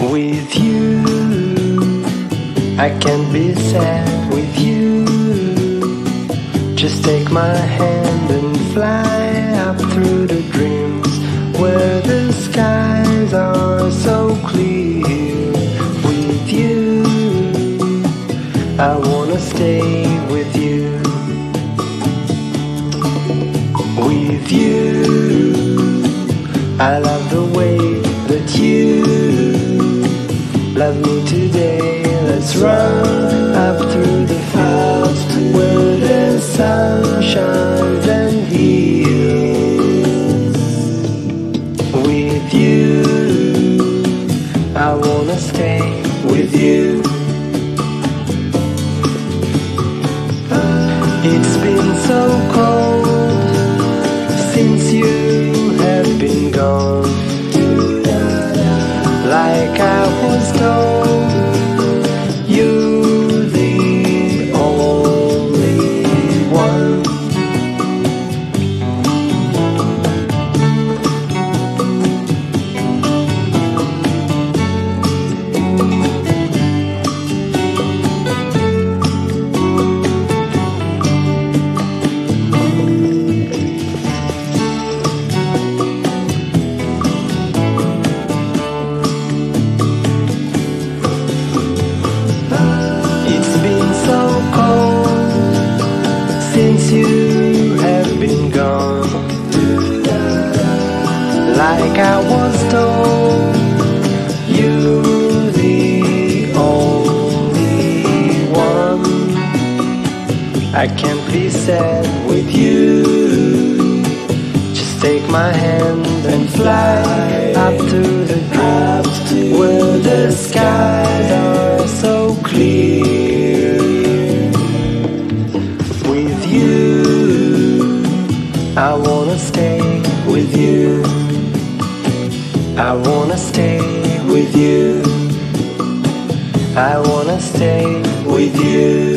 With you, I can't be sad with you. Just take my hand and fly up through the dreams where the skies are so clear. With you, I wanna stay with you. With you, I love the love me today. Let's run up through the fields where the sun shines and heals. With you, I wanna stay with you. It's been so cold since you have been gone. Since you have been gone. Like I was told, you're the only one. I can't be sad with you. Just take my hand and fly up to the dreams where the skies I wanna stay with you. I wanna stay with you. I wanna stay with you.